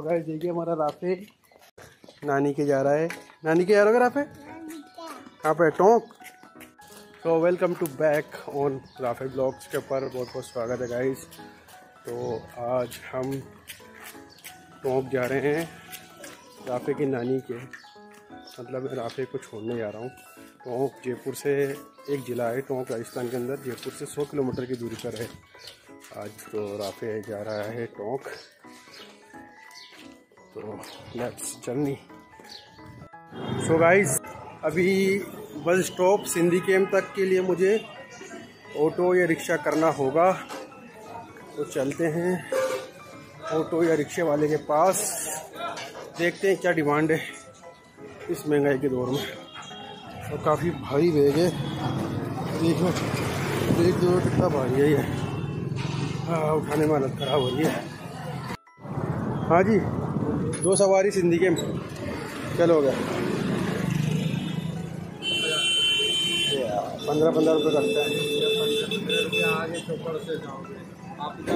तो गाइस देखिए हमारा राफे। नानी के जा रहा है। नानी के जा रहा है राफे? कहाँ पे टोंक। तो वेलकम टू बैक ऑन राफे ब्लॉग्स के ऊपर। बहुत बहुत स्वागत है गाइस तो आज हम टोंक जा रहे हैं राफे की नानी के। मतलब मैं राफे को छोड़ने जा रहा हूँ। टोंक जयपुर से एक ज़िला है, टोंक, राजस्थान के अंदर। जयपुर से 100 किलोमीटर की दूरी पर है। आज तो राफे जा रहा है टोंक। तो लेट्स चलनी। सो गाइस अभी बस स्टॉप सिंधी कैम्प तक के लिए मुझे ऑटो या रिक्शा करना होगा। तो चलते हैं ऑटो या रिक्शे वाले के पास। देखते हैं क्या डिमांड है इस महँगाई के दौर में। और तो काफ़ी भारी बैग है। देखो देख दो कितना भारी है ये। हाँ उठाने में हालत ख़राब हो रही है। हाँ जी। दो सवारी सिंधी के। चलो गया। पंद्रह पंद्रह रुपये करते हैं।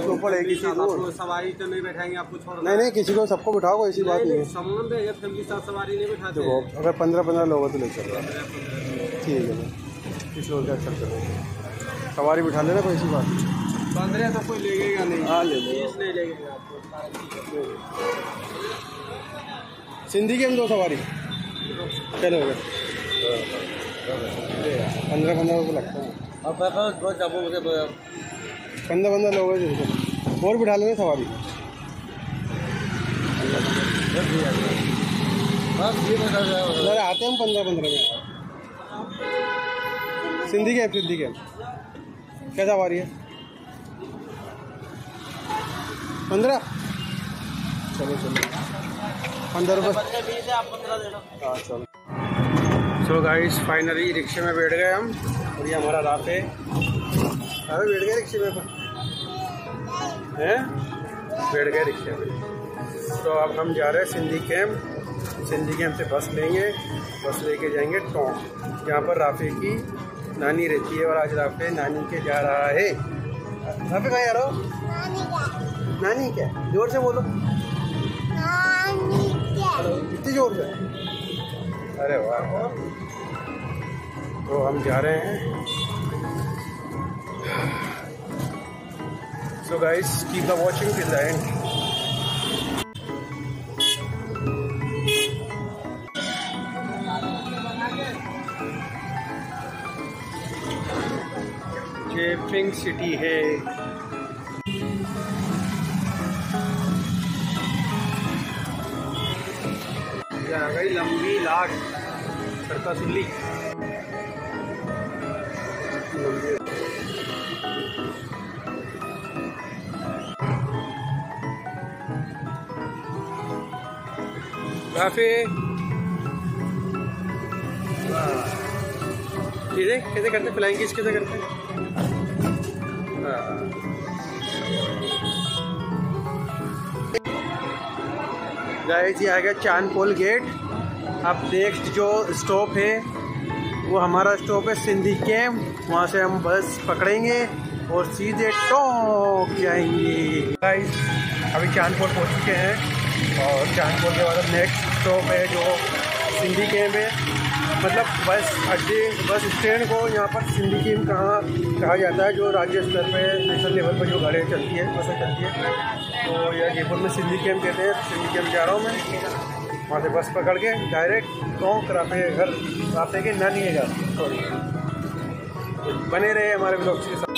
चौपड़ है किसी को सवारी तो नहीं बैठाएँगे आपको छोड़ नहीं नहीं किसी को सबको बिठाओ ऐसी बात नहीं है। संबंध है फैमिली साथ सवारी नहीं बैठाते। देखो अगर पंद्रह पंद्रह लोग तो ले चल। रहा ठीक है। किसी और क्या चल चलो। सवारी बिठा लेना कोई ऐसी बात नहीं। पंद्रह तो कोई लेगा नहीं। हाँ ले नहीं लेंगे सिंधी के हम दो सवारी। चलो गए पंद्रह पंद्रह रुपये लगता है। अब बहुत जाबो मुझे पंद्रह पंद्रह लोग हैं जिनको। और बिठा लेना सवारी। बता अरे आते हम पंद्रह पंद्रह में। सिंधी कैब सिंधी कैब क्या सवारी है? पंद्रह। चलो चलो। पंद्रह रुपये बीस है आप पंद्रह दे दो। हाँ चलो। सो गाइस फाइनली रिक्शे में बैठ गए हम। और ये हमारा रात है। अरे बैठ गए रिक्शे में हैं? बैठ गए रिक्शे में। तो अब हम जा रहे हैं सिंधी कैम्प सिंधी कैम्प से बस लेंगे। बस लेके जाएँगे टोंक। जहाँ पर राफे की नानी रहती है और आज राफे नानी के जा रहा है। राफे कहाँ जा रहा हो? नानी क्या? ज़ोर से बोलो। कितनी ज़ोर से। अरे वाह। तो हम जा रहे हैं। So guys keep the watching till the end ये पिंक सिटी है। ये आ गई लंबी लाट सड़का काफ़ी कैसे करते फ्लाइंग किस कैसे करते गाइस ये आ गया चांदपोल गेट अब नेक्स्ट जो स्टॉप है, वो हमारा स्टॉप है सिंधी कैम्प वहाँ से हम बस पकड़ेंगे और सीधे टोंक जाएँगे। गाइस अभी चांदपोल पहुँच चुके हैं और चांदपोल के बाद नेक्स्ट स्टॉप है जो सिंधी कैम्प है। मतलब बस अड्डे, बस स्टैंड को यहाँ पर सिंधी कैम्प कहाँ, कहा जाता है, जो राज्य स्तर पे नेशनल लेवल पर जो गाड़ियाँ चलती है, बसें चलती है। तो यह जयपुर में सिंधी कैम्प कहते हैं, सिंधी कैम्प जा रहा हूँ मैं। वहाँ से बस पकड़ के डायरेक्ट टोंक राफे घर राफे के नानी है। सॉरी बने रहे हमारे ब्लॉग के साथ।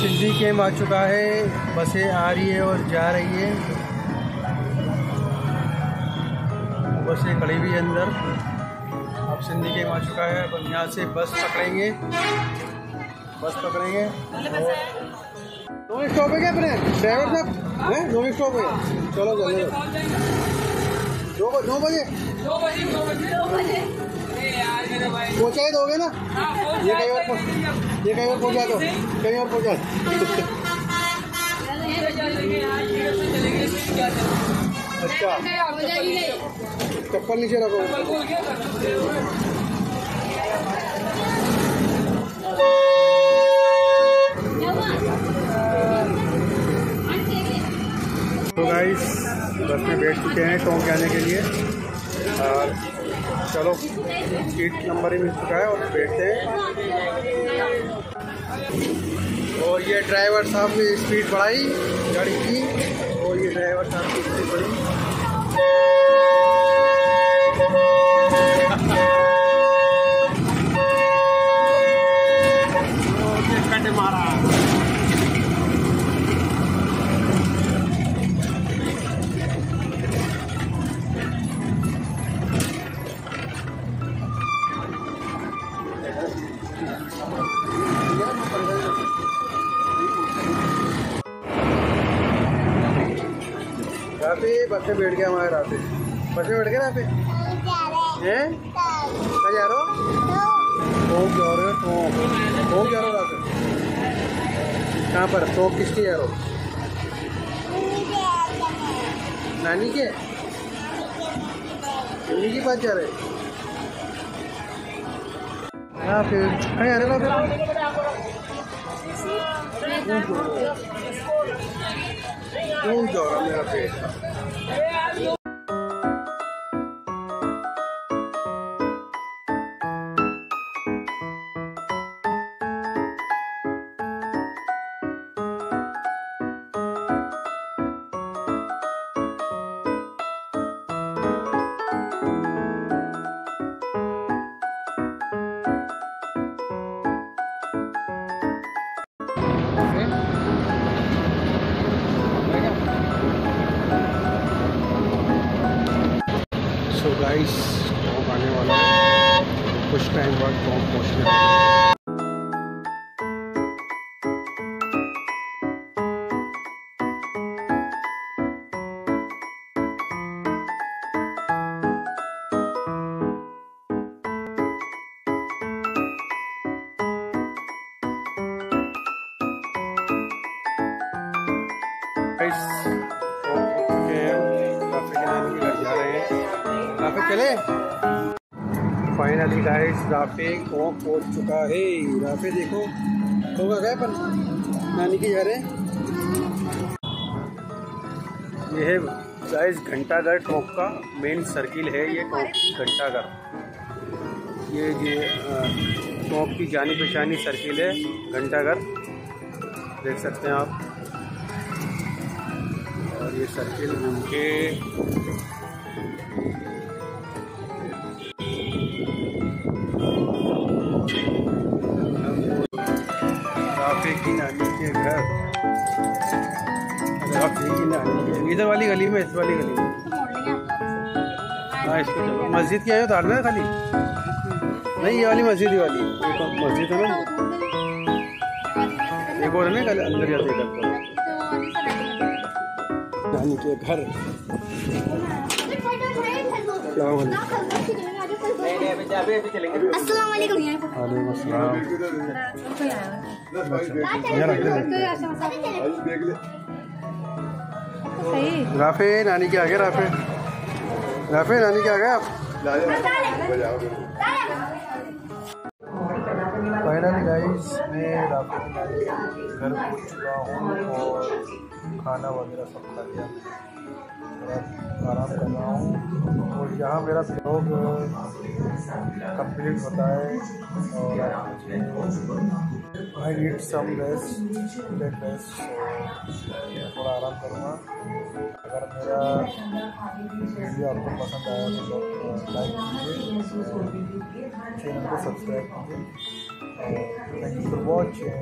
सिंधी कैम्प आ चुका है, बसें आ रही है और जा रही है। बसें खड़ी है अंदर। अब सिंधी गेम आ चुका है। अब यहाँ से बस पकड़ेंगे। बस पकड़ेंगे। नौ स्टॉप है क्या अपने? ड्राइवर साहब? हैं? नौ स्टॉप है। चलो चलो। दो नौ बजे? पहुँचा ही दोगे ना? ये कहीं और ये कहीं और पहुँचा दो। कहीं और पहुँचा अच्छा। चप्पल नीचे रखो। तो गाइस बस में बैठ चुके हैं टोंक जाने के लिए। और चलो सीट नंबर ही मिल चुका है और बैठते हैं। और ये ड्राइवर साहब ने स्पीड बढ़ाई, गाड़ी की। और ये ड्राइवर साहब की स्पीड राफे बस में बैठ गया हमारे राफे बस में बैठ राफे हैं? कहाँ जा रहे हो? जा रहे हो जा रहे हो राफे कहाँ पर? टोंक किसके जा रहे हो? नानी के? नानी के पास जा रहे राफे कहाँ जा रहे हो राफे टोंक जा रहा मेरा पेट गाइस टॉप आने वाला है। कुछ टाइम बाद टॉप पहुँचने वाला है। चले फाइनली गाइस राफे को पहुँच चुका है। राफे देखो तो गए पर नानी के घर है। ये है गाइस घंटाघर टोंक का मेन सर्किल है ये टोंक घंटाघर ये ये टोंक की जानी पहचानी सर्किल है घंटाघर देख सकते हैं आप। और ये सर्किल घूम के इधर वाली गली में इस वाली गली में। हाँ इसको चलो। मस्जिद की आयो उतारना है खाली? नहीं ये वाली मस्जिद ही वाली। एक और मस्जिद है ना? एक और है ना कल अंदर जाते कल नानी के घर अस्सलाम वालेकुम। अस्सलाम दे राफे, नानी के आगे राफे। राफे, नानी के आगे आप। फाइनली गाइस मैं राफे घर पहुँच चुका हूँ और खाना वगैरह सब खा लिया। आराम कर रहा हूँ। और यहाँ मेरा ब्लॉग कंप्लीट होता है और I need some rest take rest थोड़ा आराम करूँगा। अगर मेरा वीडियो आपको पसंद आया तो लाइक कीजिए। चैनल को सब्सक्राइब कीजिए। Thank you for watching